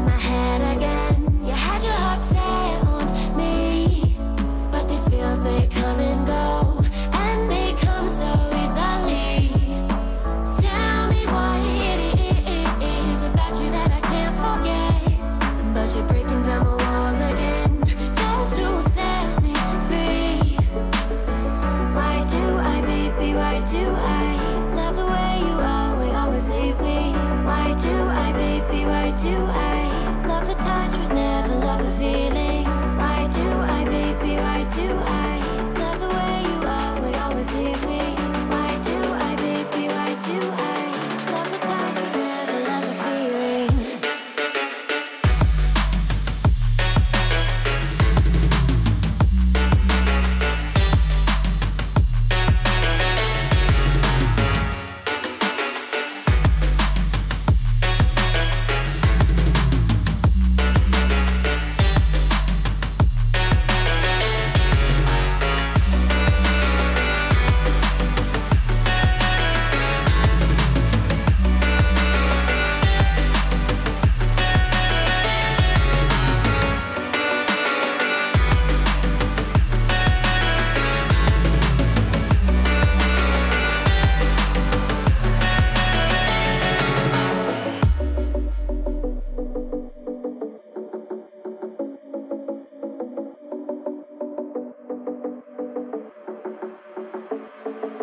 in my head again. You had your heart set on me But these feels, they come and go And they come so easily. Tell me why it is about you that I can't forget. But you're breaking down my walls again Just to set me free. Why do I, baby, why do I Love the way you always leave me. Why do I, baby, why do I the feeling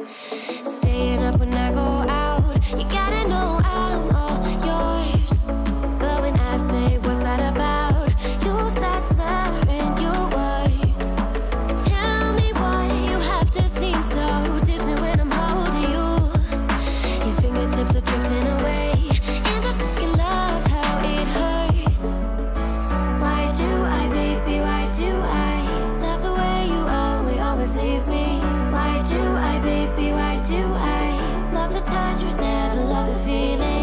Mm-hmm. touch would never love the feeling.